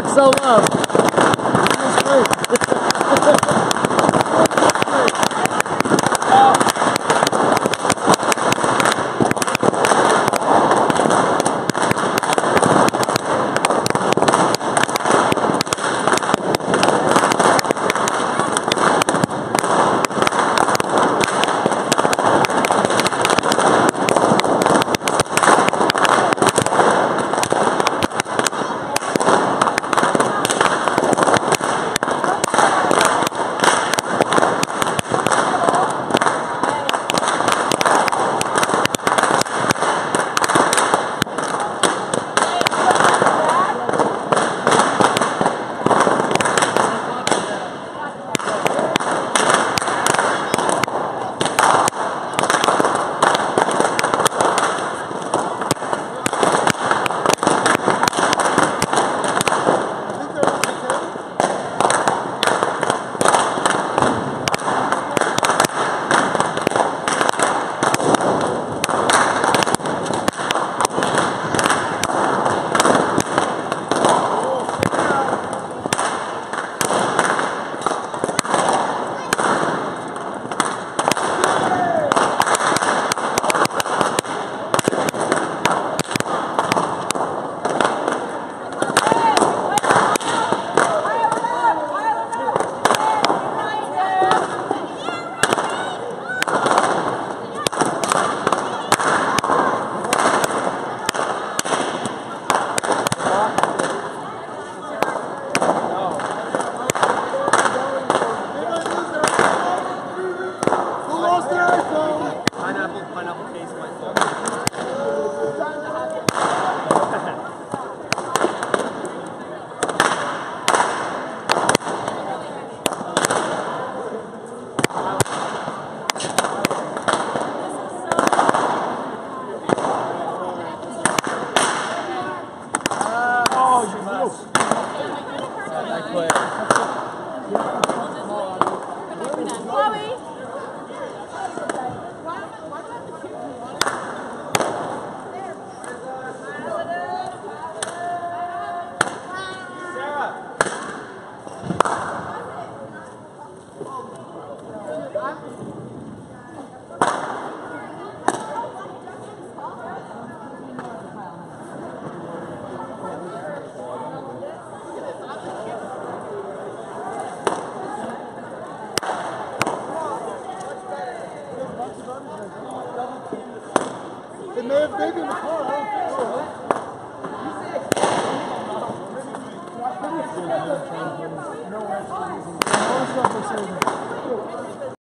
Marks, I love. pineapple, pineapple, pineapple case. Have been in the car. I don't know. No,